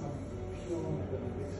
some pure mathematics